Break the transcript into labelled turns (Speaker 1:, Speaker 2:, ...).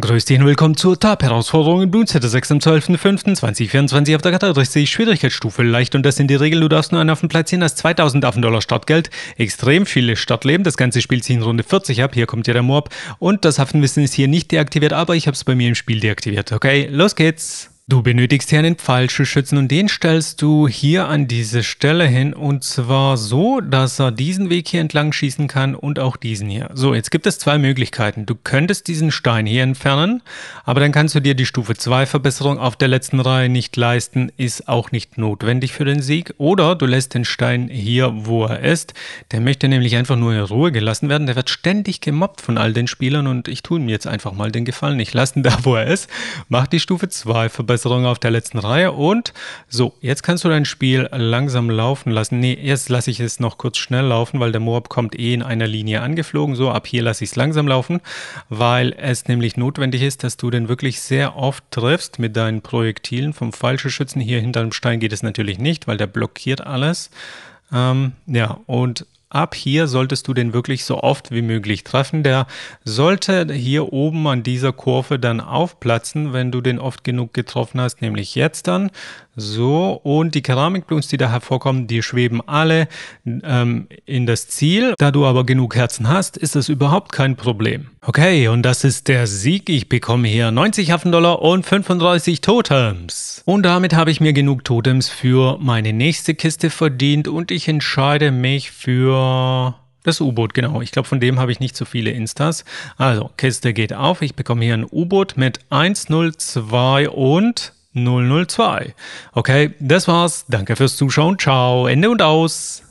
Speaker 1: Grüß dich und willkommen zur Tab-Herausforderung im Bloonsetter 6 am 12.05.2024 auf der Karte Schwierigkeitsstufe leicht und das sind die Regeln, du darfst nur einen Affen platzieren als 2000 Affendollar Startgeld, extrem viele Startleben, das ganze Spiel zieht in Runde 40 ab, hier kommt ja der Mob. Und das Affenwissen ist hier nicht deaktiviert, aber ich habe es bei mir im Spiel deaktiviert. Okay, los geht's! Du benötigst hier einen Pfeilschützen und den stellst du hier an diese Stelle hin und zwar so, dass er diesen Weg hier entlang schießen kann und auch diesen hier. So, jetzt gibt es zwei Möglichkeiten. Du könntest diesen Stein hier entfernen, aber dann kannst du dir die Stufe 2 Verbesserung auf der letzten Reihe nicht leisten, ist auch nicht notwendig für den Sieg. Oder du lässt den Stein hier, wo er ist. Der möchte nämlich einfach nur in Ruhe gelassen werden. Der wird ständig gemobbt von all den Spielern und ich tue ihm jetzt einfach mal den Gefallen. Ich lasse ihn da, wo er ist, mach die Stufe 2 Verbesserung Verbesserung auf der letzten Reihe. Und so, jetzt kannst du dein Spiel langsam laufen lassen. Nee, jetzt lasse ich es noch kurz schnell laufen, weil der Moab kommt eh in einer Linie angeflogen. So, ab hier lasse ich es langsam laufen, weil es nämlich notwendig ist, dass du den wirklich sehr oft triffst mit deinen Projektilen vom Fallschützen. Hier hinter dem Stein geht es natürlich nicht, weil der blockiert alles. Ähm, ja, und ab hier solltest du den wirklich so oft wie möglich treffen. Der sollte hier oben an dieser Kurve dann aufplatzen, wenn du den oft genug getroffen hast, nämlich jetzt dann. So, und die Keramikblooms, die da hervorkommen, die schweben alle ähm, in das Ziel. Da du aber genug Herzen hast, ist das überhaupt kein Problem. Okay, und das ist der Sieg. Ich bekomme hier 90 Hafendollar und 35 Totems. Und damit habe ich mir genug Totems für meine nächste Kiste verdient und ich entscheide mich für das U-Boot, genau. Ich glaube, von dem habe ich nicht so viele Instas. Also, Kiste geht auf. Ich bekomme hier ein U-Boot mit 102 und 002. Okay, das war's. Danke fürs Zuschauen. Ciao. Ende und aus.